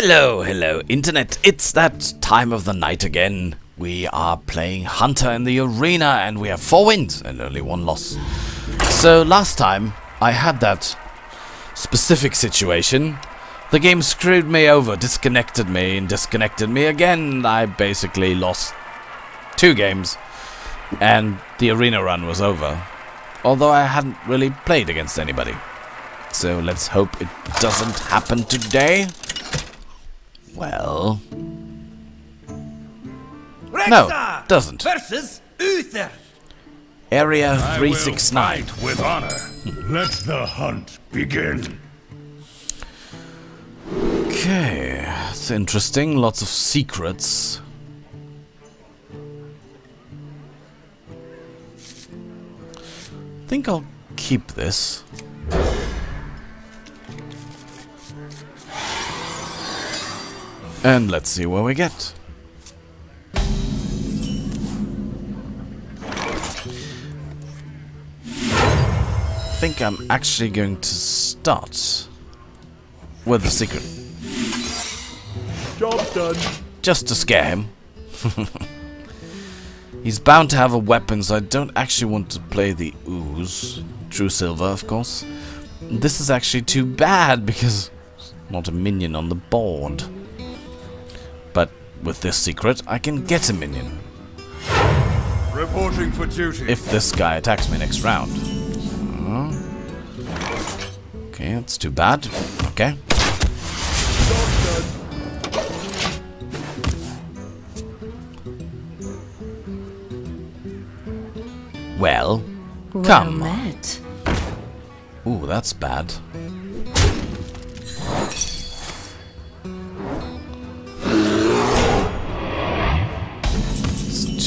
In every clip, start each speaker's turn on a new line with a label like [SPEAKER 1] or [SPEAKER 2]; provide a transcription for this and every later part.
[SPEAKER 1] Hello, hello, Internet. It's that time of the night again. We are playing Hunter in the arena and we have four wins and only one loss. So last time I had that specific situation. The game screwed me over, disconnected me and disconnected me again. I basically lost two games and the arena run was over. Although I hadn't really played against anybody. So let's hope it doesn't happen today. Well, no, doesn't.
[SPEAKER 2] versus Uther.
[SPEAKER 1] Area
[SPEAKER 3] I will
[SPEAKER 1] 369.
[SPEAKER 3] fight with honor. Let the hunt begin.
[SPEAKER 1] Okay, it's interesting. Lots of secrets. I think I'll keep this. And let's see where we get. I think I'm actually going to start with the secret.
[SPEAKER 2] Job done.
[SPEAKER 1] Just to scare him. He's bound to have a weapon, so I don't actually want to play the ooze. Truesilver, of course. This is actually too bad because not a minion on the board. But with this secret, I can get a minion
[SPEAKER 3] Reporting for duty.
[SPEAKER 1] if this guy attacks me next round. Hmm. Okay, that's too bad. Okay. Well, come.
[SPEAKER 4] Well met.
[SPEAKER 1] Ooh, that's bad.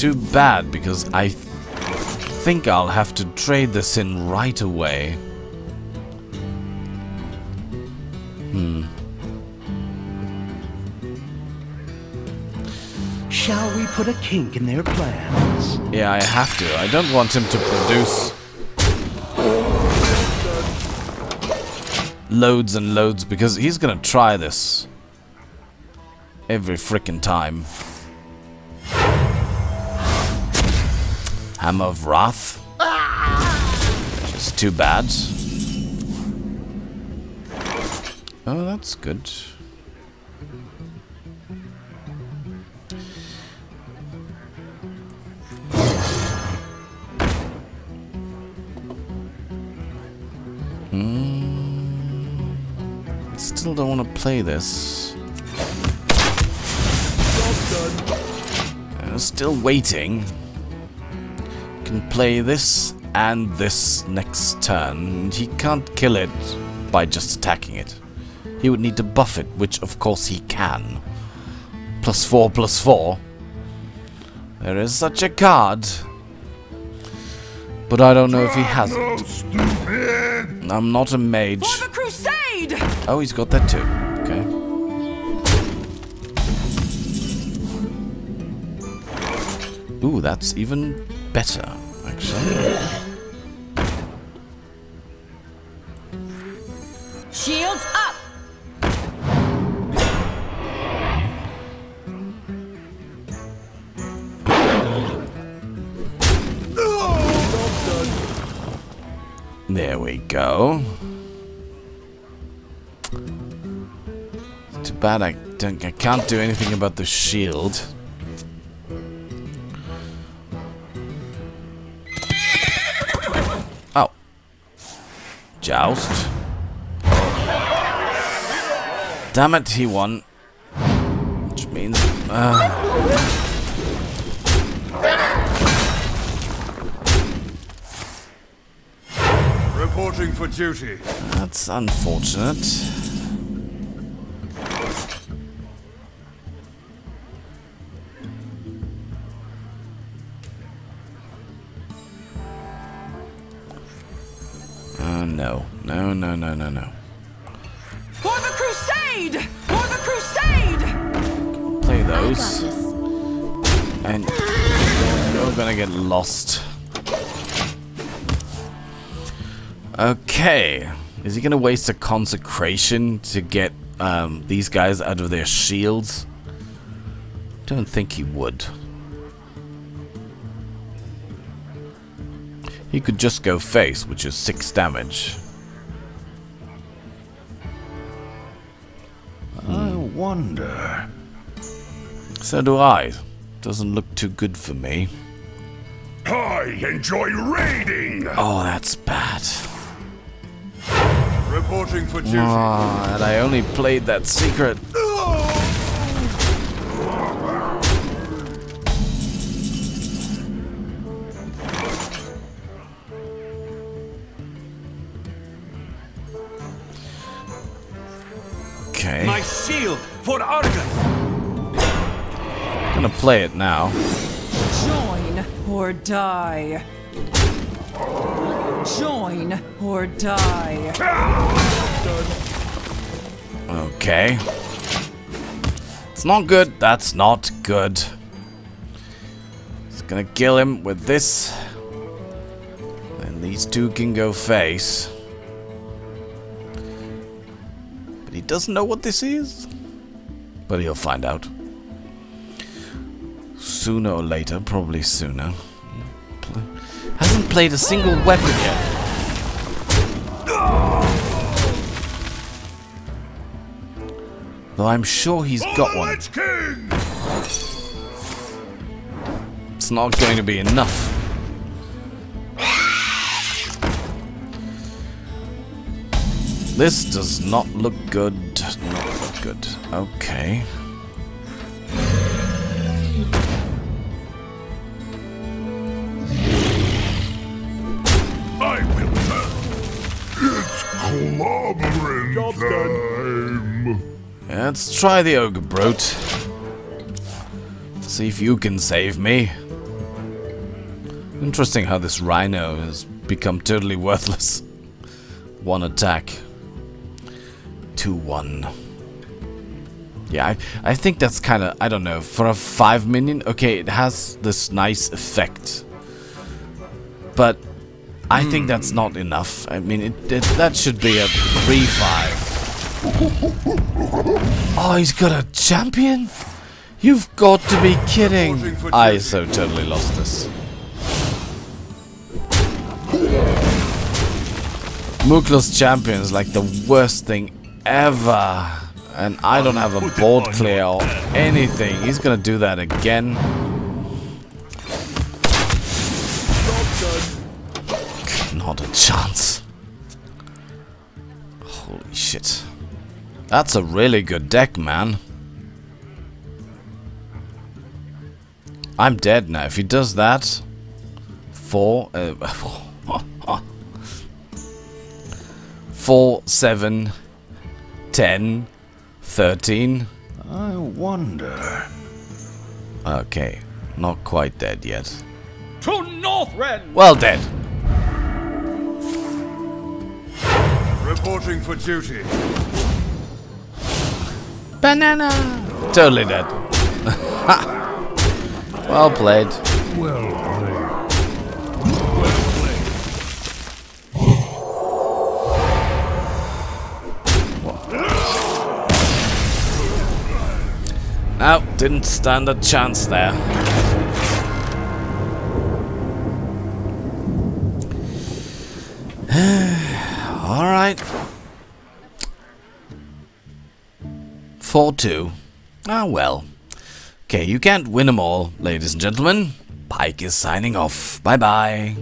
[SPEAKER 1] Too bad because I th think I'll have to trade this in right away. Hmm.
[SPEAKER 2] Shall we put a kink in their plans?
[SPEAKER 1] Yeah, I have to. I don't want him to produce loads and loads because he's gonna try this every frickin' time. Hammer of Wrath. It's too bad. Oh, that's good. Still don't want to play this. Uh, still waiting. Can play this and this next turn. He can't kill it by just attacking it. He would need to buff it, which of course he can. Plus four, plus four. There is such a card. But I don't know if he has it. I'm not a mage.
[SPEAKER 4] For the crusade!
[SPEAKER 1] Oh, he's got that too. Okay. Ooh, that's even better, actually.
[SPEAKER 4] Shields up!
[SPEAKER 1] There we go. Too bad I don't I can't do anything about the shield. Joust. Damn it, he won. Which means uh,
[SPEAKER 3] Reporting for duty.
[SPEAKER 1] that's unfortunate. No. No, no, no, no, no.
[SPEAKER 4] For the crusade! For the crusade!
[SPEAKER 1] Play those. And you're gonna get lost. Okay. Is he gonna waste a consecration to get um, these guys out of their shields? Don't think he would. He could just go face, which is 6 damage.
[SPEAKER 3] I wonder.
[SPEAKER 1] So do I. Doesn't look too good for me.
[SPEAKER 3] I enjoy raiding!
[SPEAKER 1] Oh, that's bad.
[SPEAKER 3] Reporting for duty.
[SPEAKER 1] Ah, and I only played that secret. Okay.
[SPEAKER 2] My shield for Argus!
[SPEAKER 1] gonna play it now.
[SPEAKER 4] Join or die. Join or die.
[SPEAKER 1] Okay. It's not good. That's not good. It's gonna kill him with this. And these two can go face. He doesn't know what this is. But he'll find out. Sooner or later, probably sooner. Hasn't played a single weapon yet. Though I'm sure he's got one. It's not going to be enough. This does not look good. Not look good. Okay.
[SPEAKER 3] I will turn. It's clobbering time.
[SPEAKER 1] Let's try the ogre brute. See if you can save me. Interesting how this rhino has become totally worthless. One attack. 2-1. Yeah, I, I think that's kind of, I don't know, for a 5 minion, okay, it has this nice effect. But I think that's not enough. I mean, it, it, that should be a 3-5. Oh, he's got a champion? You've got to be kidding. I so totally lost this. Mukla's champion is like the worst thing ever. And I don't have a board clear or anything. He's gonna do that again. Not a chance. Holy shit. That's a really good deck, man. I'm dead now. If he does that, four, uh, four, seven, ten, thirteen.
[SPEAKER 3] I wonder.
[SPEAKER 1] Okay, not quite dead yet.
[SPEAKER 2] To Northrend!
[SPEAKER 1] Well, dead.
[SPEAKER 3] Reporting for duty.
[SPEAKER 1] Banana. Totally dead. well played.
[SPEAKER 3] Well played.
[SPEAKER 1] No, didn't stand a chance there. All right. 4-2. Ah, well. Okay, you can't win them all, ladies and gentlemen. Pike is signing off. Bye-bye.